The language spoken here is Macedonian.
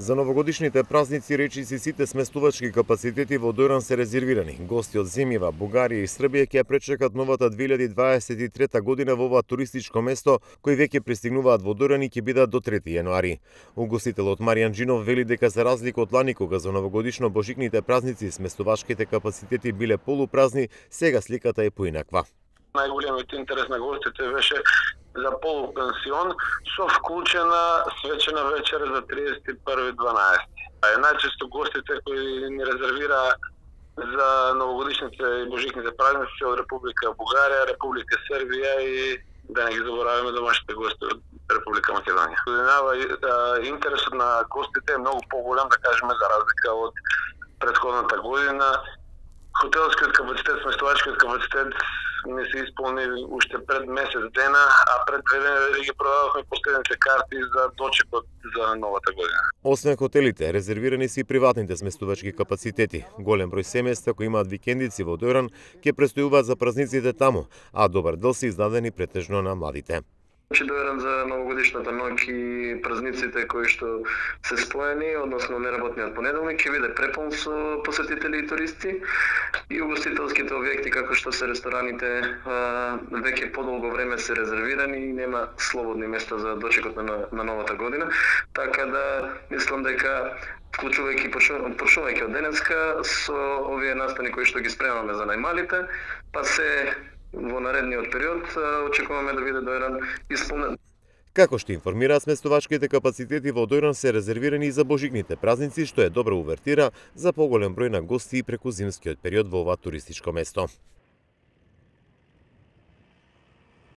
За новогодишните празници речиси сите сместувачки капацитети во Дојран се резервирани. Гости од земјава, Бугарија и Србија ќе пречекат новата 2023 година во ова туристичко место, кои веќе пристигнуваат во Дојран и ќе бидат до 3 јануари. Угостителот Маријан Джинов вели дека за разлика од лани кога за новогодишно божикните празници сместувачките капацитети биле полупразни, сега сликата е поинаква. Најголемиот интерес на гостите беше за полупенсион со вклучена свечена вечера за 31.12. Е најчесто гостите кои ни резервира за новогодишните и божикните празници од Република Бугарија, Република Србија и да не ги забораваме домашните гости од Република Македонија. Годинава интересот на гостите е многу поголем, да кажеме, за разлика од предходната година. Хотелскиот капацитет, сместувачкиот капацитет не се исполни уште пред месец дена, а пред две недели ги продадовме последните карти за дочекот за новата година. Освен хотелите, резервирани се и приватните сместувачки капацитети. Голем број семејства кои имаат викендици во Дојран ќе престојуваат за празниците таму, а добар дел се издадени претежно на младите. Значи дојден за новогодишната ноќ и празниците кои што се споени, односно неработниот понеделник, ќе биде препон со посетители и туристи. И угостителските објекти како што се рестораните веќе подолго време се резервирани и нема слободни места за дочекот на, на новата година, така да мислам дека вклучувајќи почнувајќи од денеска со овие настани кои што ги спремаме за најмалите, па се во наредниот период очекуваме да биде Дојран исполнен. Како што информираат сместувачките капацитети во Дојран се резервирани и за божигните празници, што е добра увертира за поголем број на гости и преку зимскиот период во ова туристичко место.